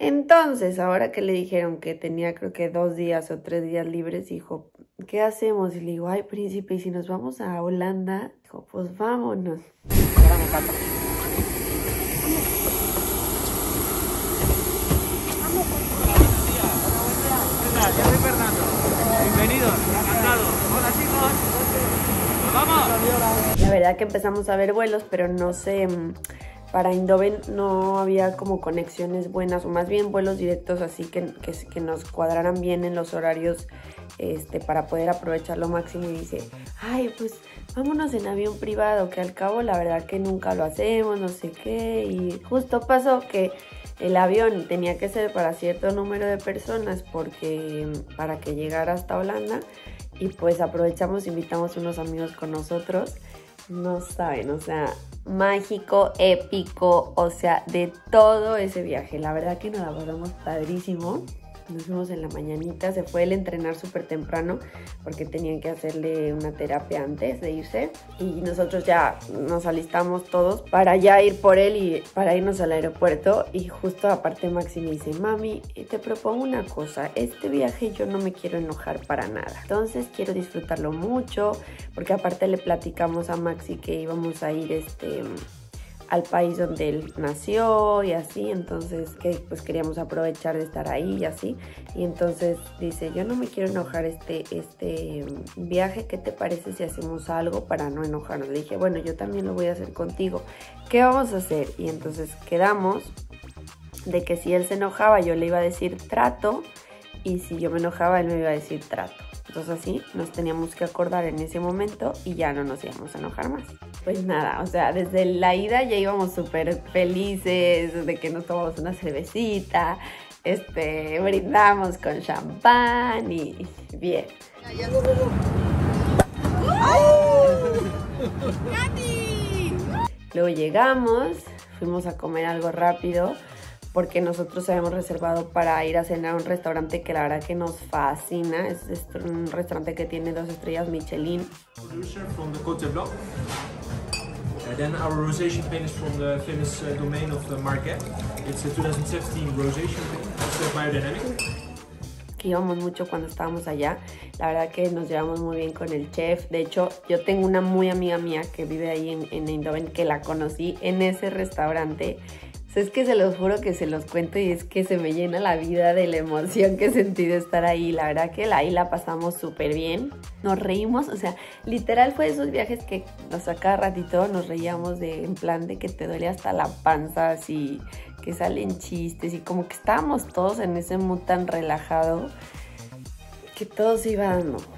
Entonces, ahora que le dijeron que tenía creo que dos días o tres días libres, dijo, ¿qué hacemos? Y le digo, ay, príncipe, ¿y si nos vamos a Holanda? Dijo, pues vámonos. Yo soy Fernando. Bienvenidos, encantado. Hola chicos. ¿Nos vamos? La verdad que empezamos a ver vuelos, pero no sé, mm, para Indoven no había como conexiones buenas, o más bien vuelos directos así que, que, que nos cuadraran bien en los horarios este, para poder aprovechar lo máximo. Y dice, ay, pues vámonos en avión privado, que al cabo la verdad que nunca lo hacemos, no sé qué. Y justo pasó que el avión tenía que ser para cierto número de personas porque para que llegara hasta Holanda y pues aprovechamos, invitamos unos amigos con nosotros. No saben, o sea, mágico, épico, o sea, de todo ese viaje. La verdad que nos la pasamos padrísimo nos fuimos en la mañanita, se fue el entrenar súper temprano porque tenían que hacerle una terapia antes de irse y nosotros ya nos alistamos todos para ya ir por él y para irnos al aeropuerto y justo aparte Maxi me dice, mami, te propongo una cosa, este viaje yo no me quiero enojar para nada, entonces quiero disfrutarlo mucho porque aparte le platicamos a Maxi que íbamos a ir este al país donde él nació y así, entonces que pues queríamos aprovechar de estar ahí y así, y entonces dice, yo no me quiero enojar este, este viaje, ¿qué te parece si hacemos algo para no enojarnos? Le dije, bueno, yo también lo voy a hacer contigo, ¿qué vamos a hacer? Y entonces quedamos de que si él se enojaba yo le iba a decir trato, y si yo me enojaba él me iba a decir trato. Entonces así nos teníamos que acordar en ese momento y ya no nos íbamos a enojar más. Pues nada, o sea, desde la ida ya íbamos súper felices de que nos tomamos una cervecita, este, brindamos con champán y bien. Luego llegamos, fuimos a comer algo rápido porque nosotros habíamos reservado para ir a cenar a un restaurante que la verdad que nos fascina. Es, es un restaurante que tiene dos estrellas Michelin. From the Côte Blanc. Uh, then our is from the famous uh, domain of Marquette. It's a 2017 rosé champagne. It's uh, biodynamic. que íbamos mucho cuando estábamos allá. La verdad que nos llevamos muy bien con el chef. De hecho, yo tengo una muy amiga mía que vive ahí en, en Eindhoven que la conocí en ese restaurante es que se los juro que se los cuento y es que se me llena la vida de la emoción que sentí de estar ahí. La verdad que ahí la pasamos súper bien. Nos reímos, o sea, literal fue esos viajes que, o sea, cada ratito nos reíamos de, en plan de que te duele hasta la panza, así, que salen chistes y como que estábamos todos en ese mood tan relajado que todo se iba dando.